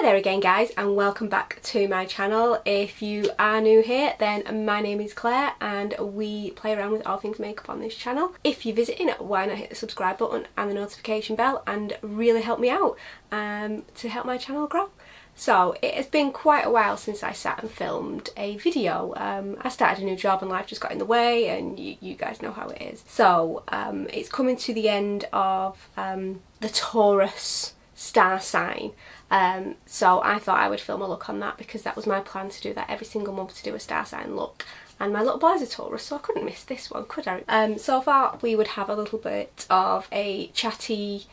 Hi there again guys and welcome back to my channel. If you are new here then my name is Claire and we play around with all things makeup on this channel. If you're visiting why not hit the subscribe button and the notification bell and really help me out um, to help my channel grow. So it has been quite a while since I sat and filmed a video. Um, I started a new job and life just got in the way and you, you guys know how it is. So um, it's coming to the end of um, the Taurus star sign um, so I thought I would film a look on that because that was my plan to do that every single month to do a star sign look. And my little boy's a Taurus, so I couldn't miss this one, could I? Um, so far we would have a little bit of a chatty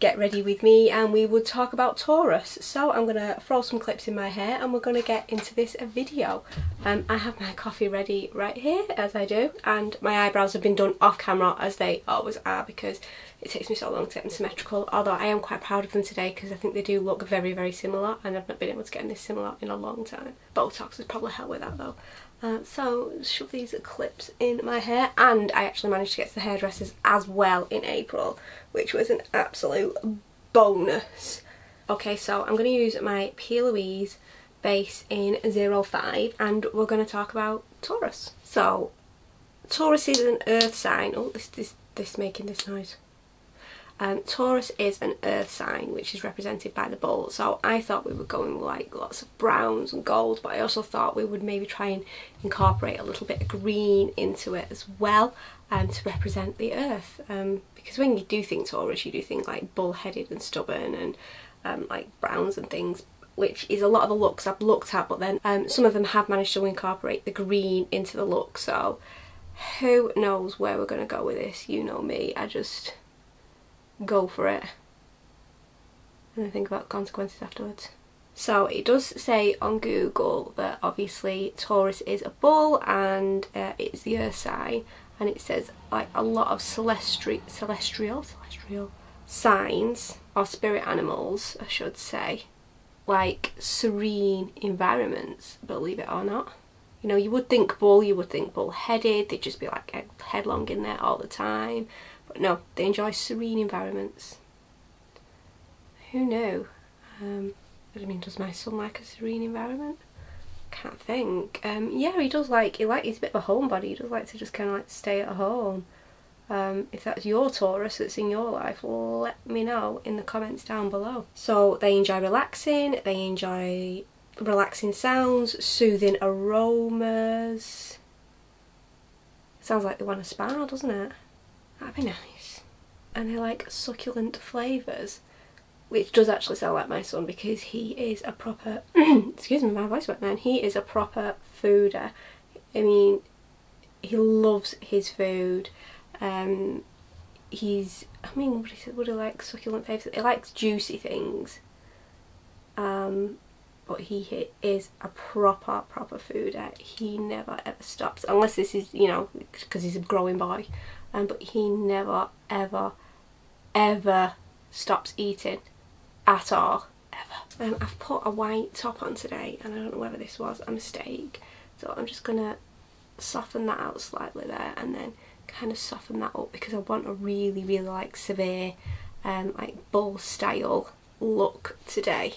get ready with me and we would talk about Taurus. So I'm going to throw some clips in my hair and we're going to get into this video. Um, I have my coffee ready right here as I do and my eyebrows have been done off camera as they always are because it takes me so long to get them symmetrical although I am quite proud of them today because I think they do look very very similar and I've not been able to get them this similar in a long time. Botox has probably helped with that though. Uh, so shove these clips in my hair and I actually managed to get to the hairdressers as well in April which was an absolute bonus. Okay so I'm going to use my P. Louise base in 05 and we're going to talk about Taurus. So Taurus is an earth sign. Oh this this this making this noise. Um, Taurus is an earth sign which is represented by the bull so I thought we were going with like lots of browns and gold but I also thought we would maybe try and incorporate a little bit of green into it as well um, to represent the earth. Um, because when you do think Taurus you do think like bull-headed and stubborn and um, like browns and things which is a lot of the looks I've looked at but then um, some of them have managed to incorporate the green into the look. So who knows where we're going to go with this? You know me. I just go for it. And then think about consequences afterwards. So it does say on Google that obviously Taurus is a bull and uh, it's the earth sign and it says like a lot of celestri celestial celestial signs or spirit animals I should say. Like serene environments believe it or not. You know you would think bull you would think bull headed they'd just be like headlong in there all the time but no, they enjoy serene environments. Who knew? Um, I mean, does my son like a serene environment? Can't think. Um, yeah, he does like, he like, he's a bit of a homebody, he does like to just kind of like stay at home. Um, if that's your Taurus that's in your life, let me know in the comments down below. So they enjoy relaxing, they enjoy relaxing sounds, soothing aromas. Sounds like they want a spa, doesn't it? That'd be nice. And they like succulent flavours, which does actually sound like my son because he is a proper, excuse me, my voice went man, he is a proper fooder. I mean, he loves his food. Um, he's, I mean, what he, what he like succulent flavours? He likes juicy things. Um, but he is a proper, proper fooder. He never ever stops, unless this is, you know, because he's a growing boy um, but he never ever ever stops eating at all ever. Um, I've put a white top on today and I don't know whether this was a mistake so I'm just gonna soften that out slightly there and then kind of soften that up because I want a really really like severe um, like bull style look today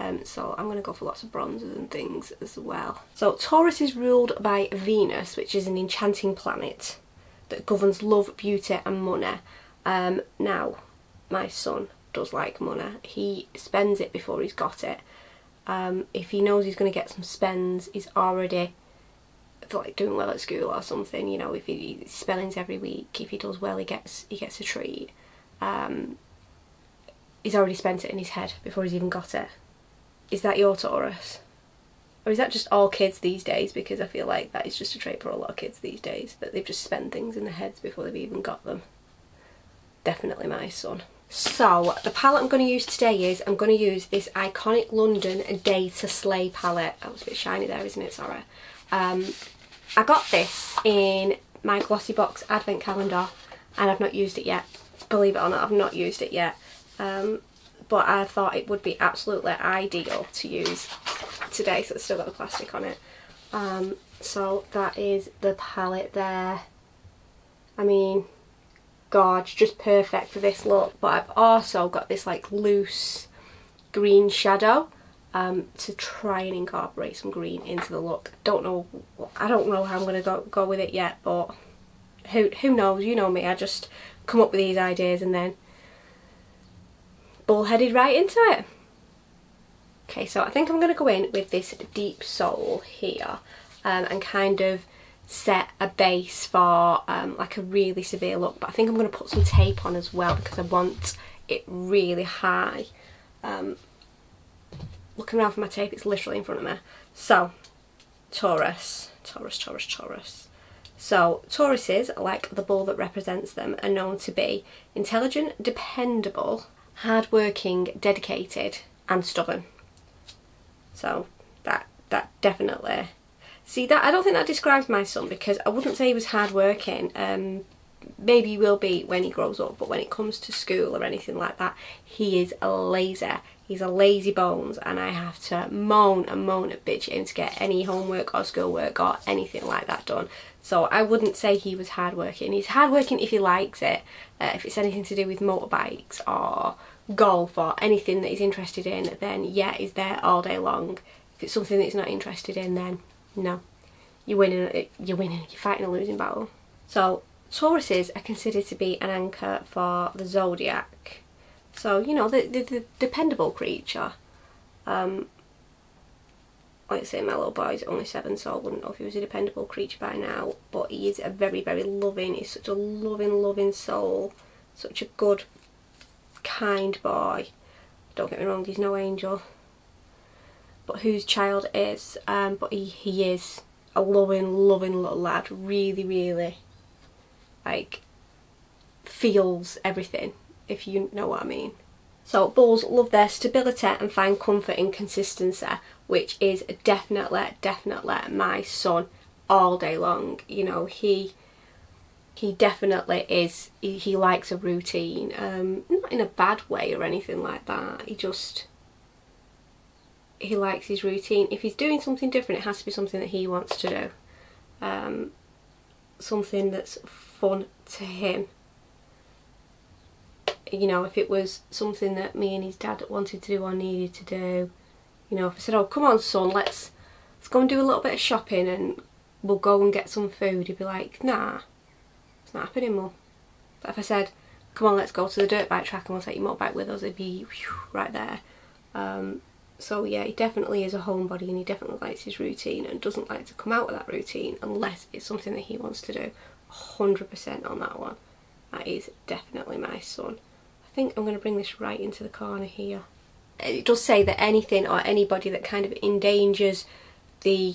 um, so I'm going to go for lots of bronzers and things as well. So Taurus is ruled by Venus which is an enchanting planet that governs love, beauty and money. Um, now, my son does like money. He spends it before he's got it. Um, if he knows he's going to get some spends, he's already like doing well at school or something. You know, if he spellings every week, if he does well, he gets he gets a treat. Um, he's already spent it in his head before he's even got it. Is that your Taurus? Or is that just all kids these days? Because I feel like that is just a trait for a lot of kids these days, that they've just spent things in their heads before they've even got them. Definitely my son. So, the palette I'm going to use today is, I'm going to use this Iconic London Day to Slay palette. That was a bit shiny there, isn't it? Sorry. Um, I got this in my Glossybox advent calendar and I've not used it yet. Believe it or not, I've not used it yet. Um, but I thought it would be absolutely ideal to use today so it's still got the plastic on it um, so that is the palette there I mean gorge just perfect for this look but I've also got this like loose green shadow um, to try and incorporate some green into the look. Don't know, I don't know how I'm to go, go with it yet, but who, who knows, you know me, I just come up with these ideas and then bullheaded right into it. Okay, so I think I'm going to go in with this deep soul here um, and kind of set a base for um, like a really severe look but I think I'm going to put some tape on as well because I want it really high. Um, looking around for my tape it's literally in front of me. So Taurus Taurus Taurus Taurus. So Tauruses like the bull that represents them are known to be intelligent dependable hardworking dedicated and stubborn so that that definitely See that I don't think that describes my son because I wouldn't say he was hardworking. Um, maybe he will be when he grows up, but when it comes to school or anything like that, he is a lazy. He's a lazy bones, and I have to moan and moan at bitch him to get any homework or schoolwork or anything like that done. So I wouldn't say he was hardworking. He's hardworking if he likes it. Uh, if it's anything to do with motorbikes or golf or anything that he's interested in, then yeah, he's there all day long. If it's something that he's not interested in, then no. You're winning, you're winning, you're fighting a losing battle. So Tauruses are considered to be an anchor for the zodiac. So, you know, the, the, the dependable creature. Um, like I say, my little boy's only seven, so I wouldn't know if he was a dependable creature by now. But he is a very, very loving, he's such a loving, loving soul. Such a good, kind boy. Don't get me wrong, he's no angel but whose child is um, but he, he is a loving loving little lad really really like feels everything if you know what I mean so bulls love their stability and find comfort in consistency which is definitely definitely my son all day long you know he he definitely is he, he likes a routine um, not in a bad way or anything like that he just he likes his routine. If he's doing something different, it has to be something that he wants to do. Um, something that's fun to him. You know, if it was something that me and his dad wanted to do or needed to do, you know, if I said, oh, come on, son, let's, let's go and do a little bit of shopping and we'll go and get some food, he'd be like, nah, it's not happening, mum. But if I said, come on, let's go to the dirt bike track and we'll take your motorbike with us, it'd be whew, right there. Um, so yeah, he definitely is a homebody and he definitely likes his routine and doesn't like to come out of that routine unless it's something that he wants to do. 100% on that one. That is definitely my son. I think I'm going to bring this right into the corner here. It does say that anything or anybody that kind of endangers the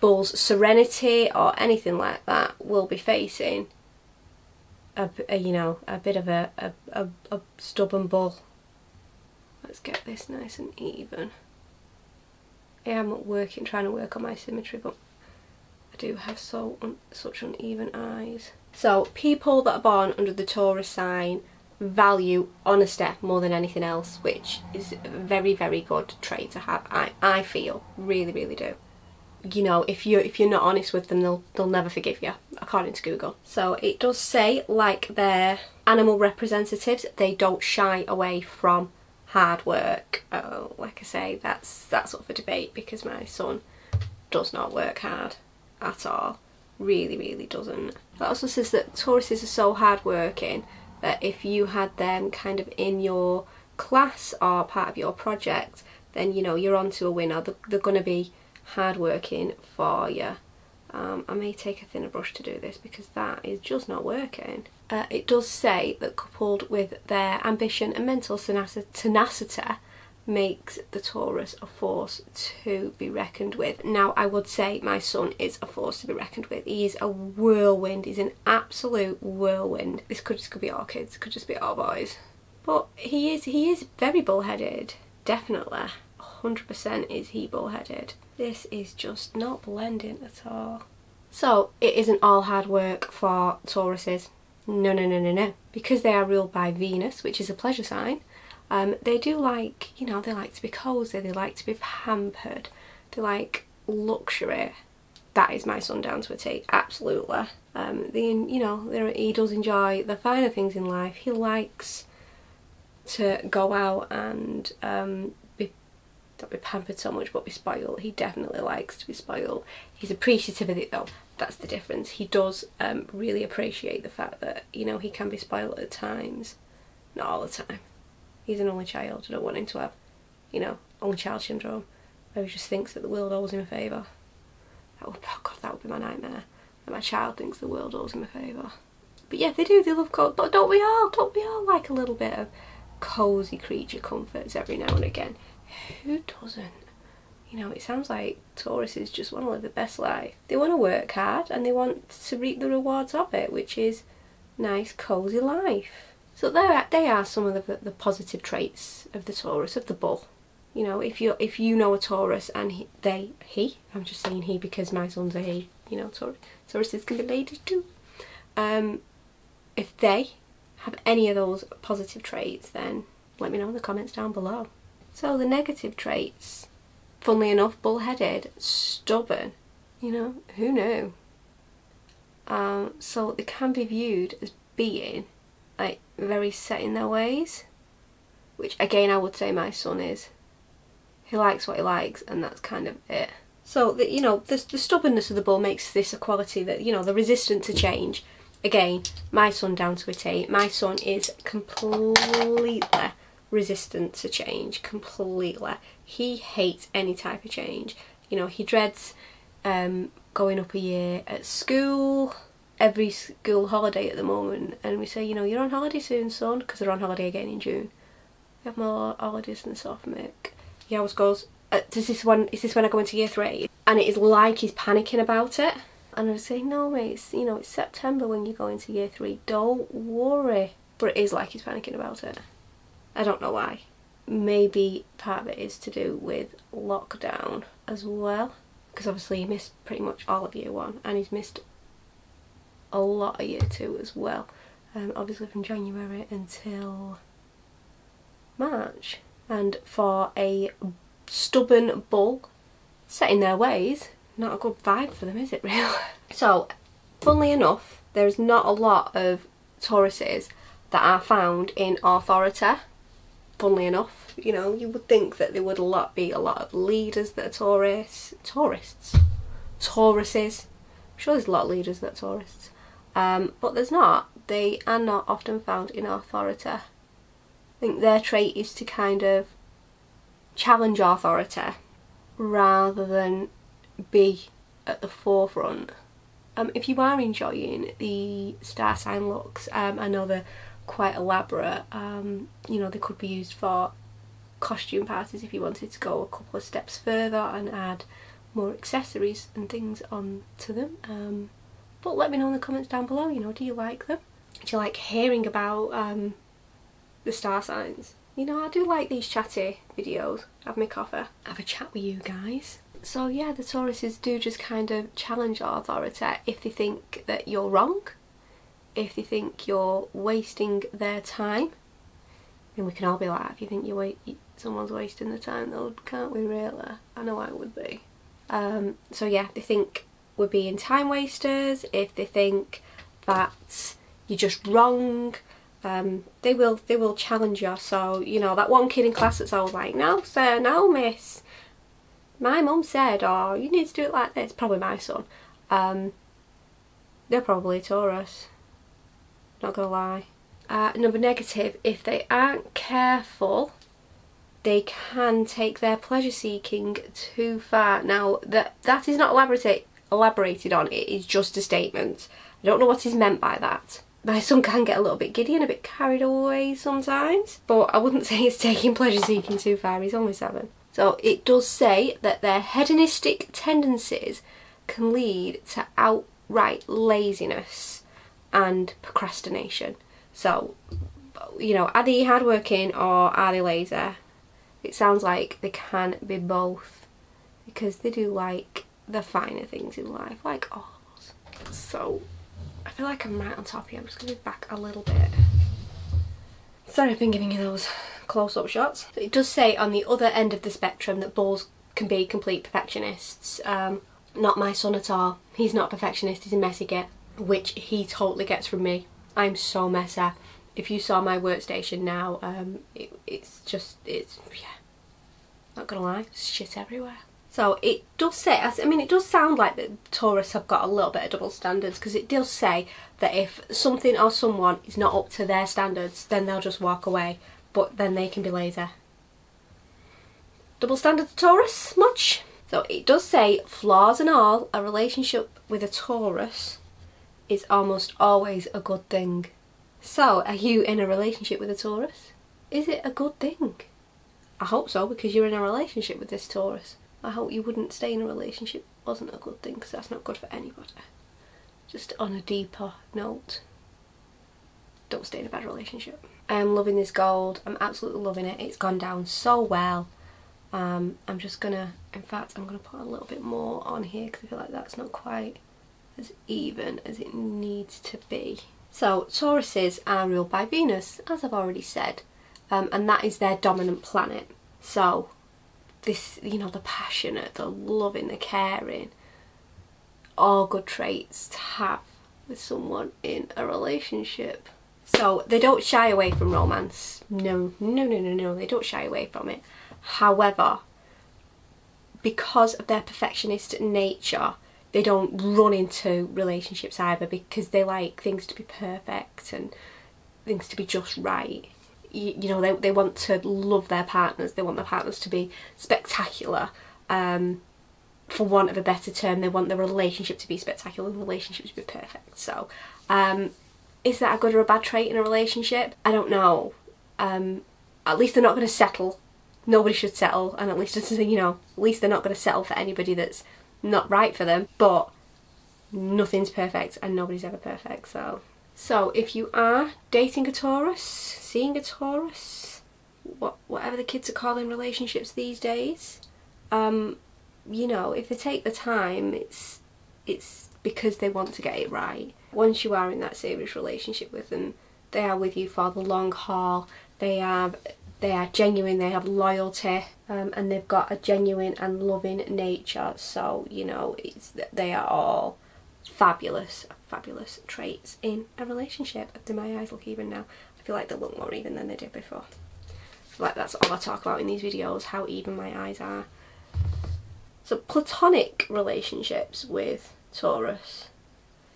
bull's serenity or anything like that will be facing a, a you know a bit of a, a, a, a stubborn bull Let's get this nice and even. I am working, trying to work on my symmetry, but I do have so un such uneven eyes. So people that are born under the Taurus sign value honesty more than anything else, which is a very, very good trait to have. I, I feel, really, really do. You know, if you if you're not honest with them, they'll they'll never forgive you, according to Google. So it does say, like their animal representatives, they don't shy away from hard work. Oh, like I say, that's that's up for debate because my son does not work hard at all. Really, really doesn't. It also says that Tauruses are so hardworking that if you had them kind of in your class or part of your project, then you know you're on to a winner. They're, they're going to be hardworking for you. Um, I may take a thinner brush to do this because that is just not working. Uh, it does say that coupled with their ambition and mental tenacity makes the Taurus a force to be reckoned with. Now I would say my son is a force to be reckoned with. He is a whirlwind, he's an absolute whirlwind. This could just could be our kids, could just be our boys. But he is he is very bullheaded, definitely. 100% is he bullheaded. This is just not blending at all. So it isn't all hard work for Tauruses. No, no, no, no, no. Because they are ruled by Venus, which is a pleasure sign, um, they do like, you know, they like to be cosy, they like to be pampered, they like luxury. That is my son down to a T, absolutely. Um, you know, he does enjoy the finer things in life. He likes to go out and um, don't be pampered so much but be spoiled. He definitely likes to be spoiled. He's appreciative of it though. That's the difference. He does um, really appreciate the fact that, you know, he can be spoiled at times. Not all the time. He's an only child. I don't want him to have, you know, only child syndrome. Where he just thinks that the world owes him a favour. That would, oh God, that would be my nightmare. That my child thinks the world owes him a favour. But yeah, they do, they love cold. But don't we all? Don't we all like a little bit of cosy creature comforts every now and again? Who doesn't? You know, it sounds like Tauruses just want to live the best life. They want to work hard and they want to reap the rewards of it, which is nice, cosy life. So there, they are some of the, the positive traits of the Taurus, of the bull. You know, if you if you know a Taurus and he, they, he, I'm just saying he because my son's a he, you know, Taurus, Tauruses can be ladies too. Um, if they have any of those positive traits, then let me know in the comments down below. So the negative traits, funnily enough, bullheaded, stubborn, you know, who knew? Um, so they can be viewed as being like very set in their ways, which again I would say my son is. He likes what he likes and that's kind of it. So, the, you know, the, the stubbornness of the bull makes this a quality that, you know, the resistance to change. Again, my son down to a T. My son is completely resistant to change completely. He hates any type of change. You know, he dreads um, going up a year at school, every school holiday at the moment, and we say, you know, you're on holiday soon, son, because they're on holiday again in June. We have more holidays than stuff, Mick. He always goes, uh, does this one, is this when I go into year three? And it is like he's panicking about it. And I say, no mate, it's, you know, it's September when you go into year three, don't worry. But it is like he's panicking about it. I don't know why. Maybe part of it is to do with lockdown as well. Because obviously he missed pretty much all of year one and he's missed a lot of year two as well. Um, obviously from January until March. And for a stubborn bull set in their ways, not a good vibe for them, is it really? So, funnily enough, there's not a lot of Tauruses that are found in authority funnily enough. You know, you would think that there would a lot be a lot of leaders that are Taurus, tourists, Tauruses. I'm sure there's a lot of leaders that are tourists, um, but there's not. They are not often found in authority. I think their trait is to kind of challenge authority rather than be at the forefront. Um, if you are enjoying the star sign looks, um, I know they're quite elaborate. Um, you know, they could be used for costume parties if you wanted to go a couple of steps further and add more accessories and things onto them. Um, but let me know in the comments down below, you know, do you like them? Do you like hearing about um, the star signs? You know, I do like these chatty videos. Have my coffee, have a chat with you guys. So yeah, the Tauruses do just kind of challenge our authority if they think that you're wrong if they think you're wasting their time. And we can all be like, if you think you're someone's wasting the time though, can't we really? I know I would be. Um, so yeah, they think we're being time wasters, if they think that you're just wrong, um, they will they will challenge you. So, you know, that one kid in class that's always like, no sir, no miss. My mum said, oh, you need to do it like this, probably my son. Um, they're probably Taurus not gonna lie. Uh, number negative, if they aren't careful, they can take their pleasure seeking too far. Now, that that is not elaborated, elaborated on, it is just a statement. I don't know what is meant by that. My son can get a little bit giddy and a bit carried away sometimes, but I wouldn't say he's taking pleasure seeking too far, he's only seven. So it does say that their hedonistic tendencies can lead to outright laziness and procrastination. So, you know, are they hardworking or are they lazy? It sounds like they can be both because they do like the finer things in life, like ours. So, I feel like I'm right on top here. I'm just going to be back a little bit. Sorry I've been giving you those close-up shots. It does say on the other end of the spectrum that bulls can be complete perfectionists. Um, not my son at all. He's not a perfectionist, he's a messy git which he totally gets from me. I'm so messy. If you saw my workstation now, um, it, it's just, it's, yeah. Not gonna lie, shit everywhere. So it does say, I mean, it does sound like that Taurus have got a little bit of double standards because it does say that if something or someone is not up to their standards, then they'll just walk away, but then they can be lazy. Double standards Taurus, much? So it does say, flaws and all, a relationship with a Taurus is almost always a good thing. So, are you in a relationship with a Taurus? Is it a good thing? I hope so because you're in a relationship with this Taurus. I hope you wouldn't stay in a relationship wasn't a good thing because that's not good for anybody. Just on a deeper note, don't stay in a bad relationship. I am loving this gold. I'm absolutely loving it. It's gone down so well. Um, I'm just gonna, in fact, I'm gonna put a little bit more on here because I feel like that's not quite as even as it needs to be. So Tauruses are ruled by Venus, as I've already said, um, and that is their dominant planet. So this, you know, the passionate, the loving, the caring, all good traits to have with someone in a relationship. So they don't shy away from romance. No, no, no, no, no, they don't shy away from it. However, because of their perfectionist nature, they don't run into relationships either because they like things to be perfect and things to be just right you, you know they, they want to love their partners they want their partners to be spectacular um, for want of a better term they want the relationship to be spectacular and the relationship to be perfect. So um, is that a good or a bad trait in a relationship? I don't know. Um, at least they're not going to settle. Nobody should settle and at least you know at least they're not going to settle for anybody that's not right for them but nothing's perfect and nobody's ever perfect so so if you are dating a Taurus, seeing a Taurus, what, whatever the kids are calling relationships these days, um, you know, if they take the time, it's it's because they want to get it right. Once you are in that serious relationship with them, they are with you for the long haul. They are they are genuine. They have loyalty, um, and they've got a genuine and loving nature. So you know, it's they are all fabulous, fabulous traits in a relationship. Do my eyes look even now? I feel like they look more even than they did before. like that's all I talk about in these videos, how even my eyes are. So platonic relationships with Taurus.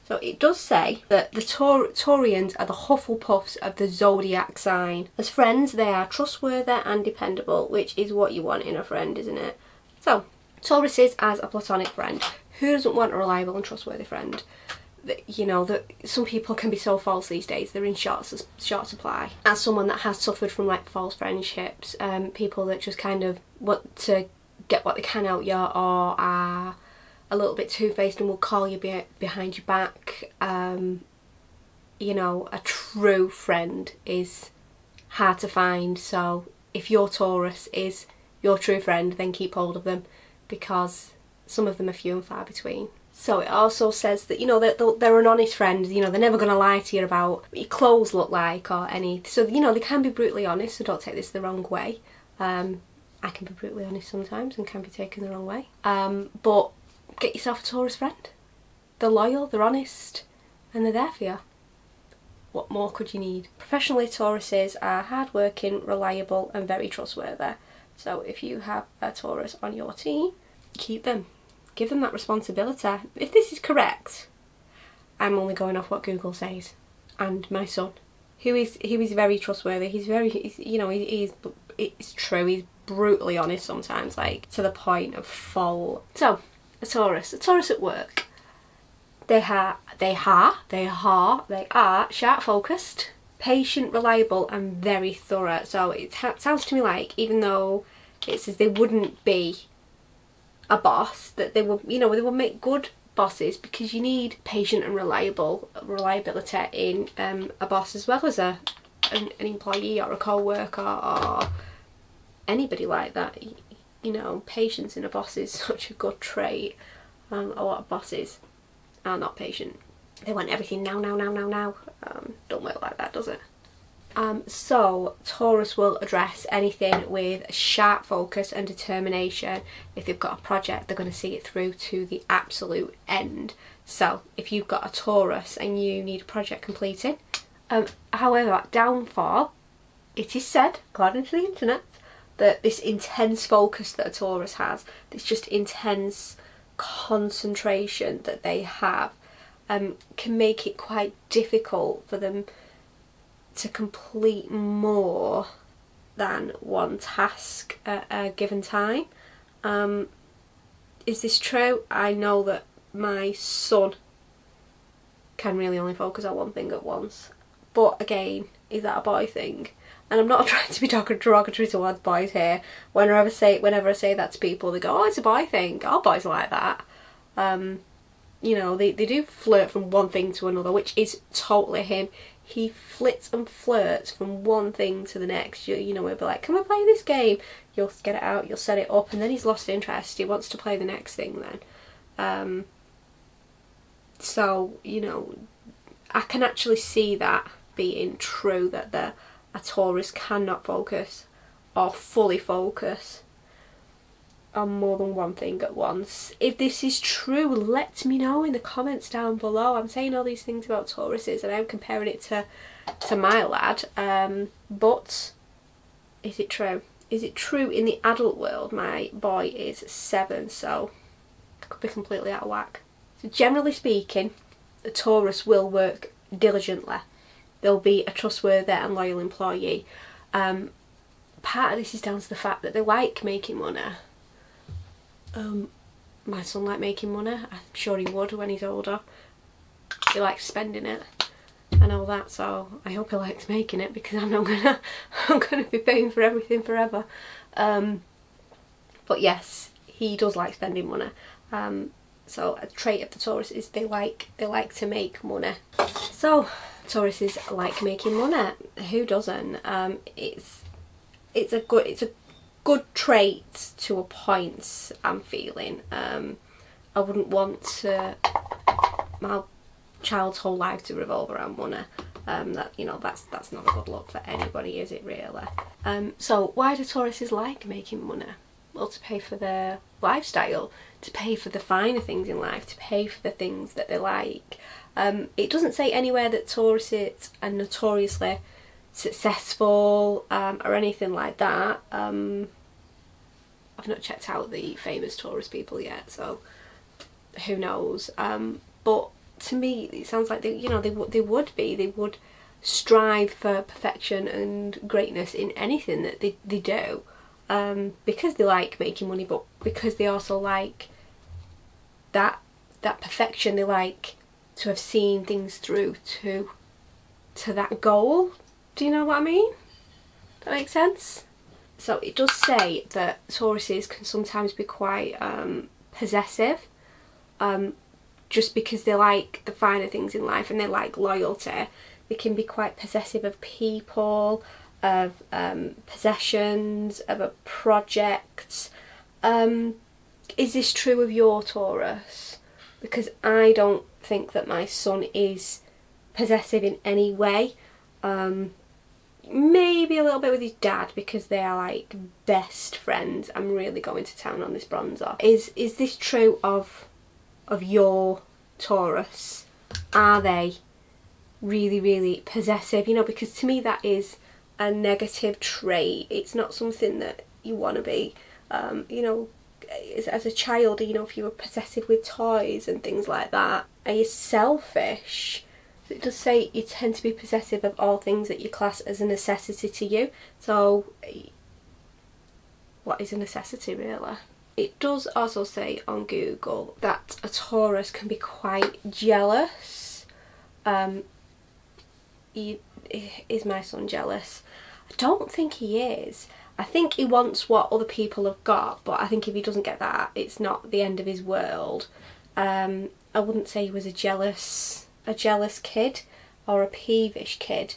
So it does say that the Taur Taurians are the Hufflepuffs of the zodiac sign. As friends, they are trustworthy and dependable, which is what you want in a friend, isn't it? So, Taurus is as a platonic friend who doesn't want a reliable and trustworthy friend? You know that some people can be so false these days. They're in short short supply. As someone that has suffered from like false friendships um people that just kind of want to get what they can out you or are a little bit two-faced and will call you be behind your back um you know a true friend is hard to find. So if your Taurus is your true friend then keep hold of them because some of them are few and far between. So it also says that, you know, that they're an honest friend, you know, they're never going to lie to you about what your clothes look like or any. So, you know, they can be brutally honest, so don't take this the wrong way. Um, I can be brutally honest sometimes and can be taken the wrong way. Um, but get yourself a Taurus friend. They're loyal, they're honest, and they're there for you. What more could you need? Professionally, Tauruses are hardworking, reliable, and very trustworthy. So if you have a Taurus on your team, keep them. Give them that responsibility. If this is correct, I'm only going off what Google says. And my son, who is who is very trustworthy. He's very, he's, you know, he, he's it's true. He's brutally honest sometimes, like to the point of fault. So, a Taurus, a Taurus at work. They are, they are, they are, they are sharp focused, patient, reliable, and very thorough. So it sounds to me like even though it says they wouldn't be a boss that they will you know they will make good bosses because you need patient and reliable reliability in um, a boss as well as a an, an employee or a co-worker or anybody like that. You know patience in a boss is such a good trait. Um, a lot of bosses are not patient. They want everything now now now now now. Um, don't work like that does it um, so Taurus will address anything with sharp focus and determination. If they've got a project, they're going to see it through to the absolute end. So if you've got a Taurus and you need a project completed, um, however, downfall, it is said, according to the internet, that this intense focus that a Taurus has, this just intense concentration that they have, um, can make it quite difficult for them to complete more than one task at a given time. Um, is this true? I know that my son can really only focus on one thing at once. But again, is that a boy thing? And I'm not trying to be derogatory towards boys here. Whenever I say whenever I say that to people, they go, "Oh, it's a boy thing. All boys are like that." Um, you know, they they do flirt from one thing to another, which is totally him. He flits and flirts from one thing to the next. You, you know, we'll be like, "Can we play this game?" You'll get it out, you'll set it up, and then he's lost interest. He wants to play the next thing then. Um, so you know, I can actually see that being true that the a Taurus cannot focus or fully focus on more than one thing at once. If this is true, let me know in the comments down below. I'm saying all these things about Tauruses and I'm comparing it to to my lad. Um, but is it true? Is it true in the adult world? My boy is seven, so I could be completely out of whack. So generally speaking, a Taurus will work diligently. They'll be a trustworthy and loyal employee. Um, part of this is down to the fact that they like making money. Um, my son like making money. I'm sure he would when he's older. He likes spending it and all that so I hope he likes making it because I'm not gonna I'm gonna be paying for everything forever um, but yes he does like spending money um, so a trait of the Taurus is they like they like to make money. So Tauruses like making money. Who doesn't? Um, it's it's a good it's a good traits to a point. I'm feeling. Um, I wouldn't want to, my child's whole life to revolve around money. Um, that you know that's that's not a good look for anybody, is it really? Um, so why do Tauruses like making money? Well, to pay for their lifestyle, to pay for the finer things in life, to pay for the things that they like. Um, it doesn't say anywhere that Tauruses are notoriously successful um, or anything like that. Um, I've not checked out the famous Taurus people yet, so who knows. Um, but to me, it sounds like they, you know, they they would be, they would strive for perfection and greatness in anything that they they do um, because they like making money, but because they also like that that perfection. They like to have seen things through to to that goal. Do you know what I mean? That makes sense. So it does say that Tauruses can sometimes be quite um, possessive, um, just because they like the finer things in life and they like loyalty. They can be quite possessive of people, of um, possessions, of a project. Um, is this true of your Taurus? Because I don't think that my son is possessive in any way. Um, maybe a little bit with his dad because they are like best friends. I'm really going to town on this bronzer. Is is this true of of your Taurus? Are they really really possessive? You know, because to me that is a negative trait. It's not something that you want to be. Um, you know, as, as a child, you know, if you were possessive with toys and things like that, are you selfish? It does say you tend to be possessive of all things that you class as a necessity to you. So, what is a necessity really? It does also say on Google that a Taurus can be quite jealous. Um, he, is my son jealous? I don't think he is. I think he wants what other people have got, but I think if he doesn't get that, it's not the end of his world. Um, I wouldn't say he was a jealous, a jealous kid or a peevish kid.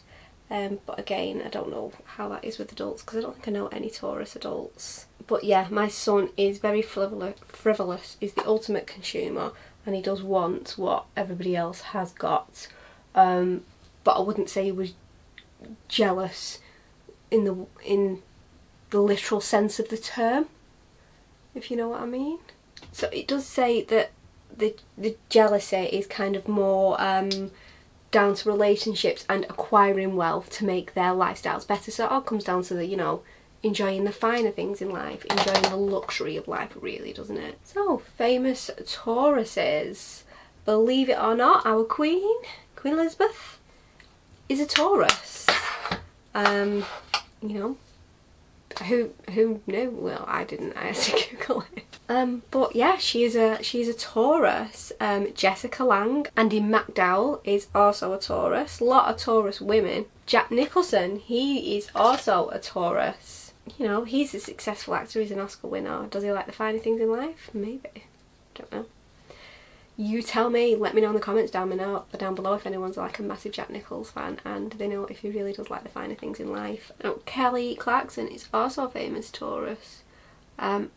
Um, but again, I don't know how that is with adults because I don't think I know any Taurus adults. But yeah, my son is very frivolous, frivolous, is the ultimate consumer and he does want what everybody else has got. Um, but I wouldn't say he was jealous in the in the literal sense of the term, if you know what I mean. So it does say that the the jealousy is kind of more um, down to relationships and acquiring wealth to make their lifestyles better. So it all comes down to the you know enjoying the finer things in life, enjoying the luxury of life really, doesn't it? So, famous Tauruses. Believe it or not, our Queen, Queen Elizabeth, is a Taurus. Um, you know, who who knew? Well, I didn't. I had to Google it. Um, but yeah, she's a she's a Taurus. Um, Jessica Lange, Andie MacDowell is also a Taurus. A lot of Taurus women. Jack Nicholson, he is also a Taurus. You know, he's a successful actor. He's an Oscar winner. Does he like the finer things in life? Maybe. Don't know you tell me, let me know in the comments down below, down below if anyone's like a massive Jack Nichols fan and they know if he really does like the finer things in life. Oh, Kelly Clarkson is also a famous Taurus. Um,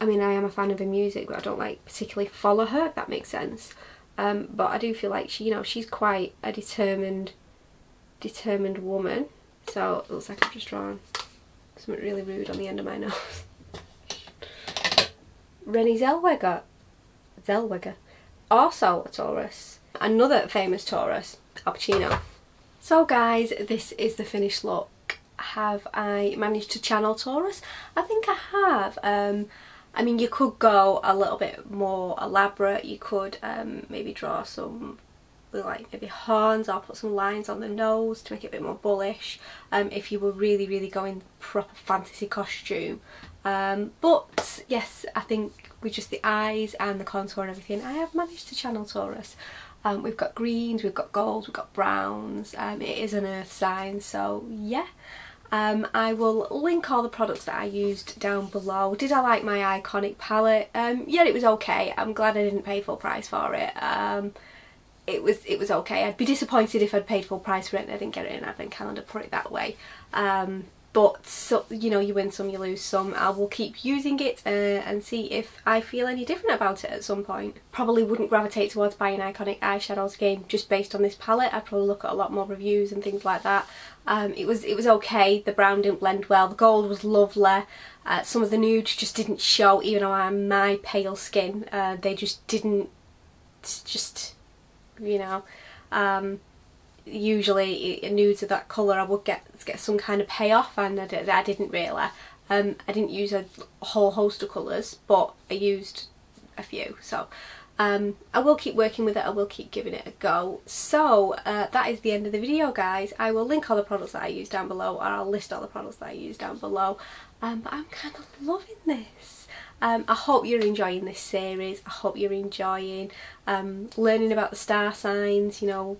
I mean, I am a fan of her music, but I don't like particularly follow her, if that makes sense. Um, but I do feel like she, you know, she's quite a determined, determined woman. So it looks like I've just drawn something really rude on the end of my nose. Renée Zellweger Zellweger, also a Taurus. Another famous Taurus, Al Pacino. So guys, this is the finished look. Have I managed to channel Taurus? I think I have. Um, I mean, you could go a little bit more elaborate. You could um, maybe draw some like maybe horns or put some lines on the nose to make it a bit more bullish um, if you were really really going proper fantasy costume. Um, but yes I think with just the eyes and the contour and everything I have managed to channel Taurus. Um, we've got greens, we've got golds, we've got browns um, it is an earth sign so yeah um, I will link all the products that I used down below. Did I like my iconic palette? Um, yeah, it was okay. I'm glad I didn't pay full price for it. Um, it was it was okay. I'd be disappointed if I'd paid full price for it and I didn't get it in advent calendar, put it that way. Um, but so, you know you win some you lose some I will keep using it uh, and see if I feel any different about it at some point probably wouldn't gravitate towards buying iconic eyeshadows again just based on this palette I'd probably look at a lot more reviews and things like that um, it was it was okay the brown didn't blend well the gold was lovely uh, some of the nudes just didn't show even though I'm my pale skin uh, they just didn't just you know. Um, usually nudes of that colour I would get get some kind of payoff and I, did, I didn't really. Um, I didn't use a whole host of colours but I used a few so um, I will keep working with it, I will keep giving it a go. So uh, that is the end of the video guys. I will link all the products that I use down below or I'll list all the products that I use down below. Um, but I'm kind of loving this. Um, I hope you're enjoying this series. I hope you're enjoying um, learning about the star signs, you know,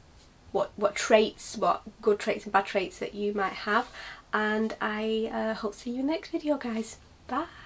what, what traits, what good traits and bad traits that you might have. And I uh, hope to see you in the next video, guys. Bye!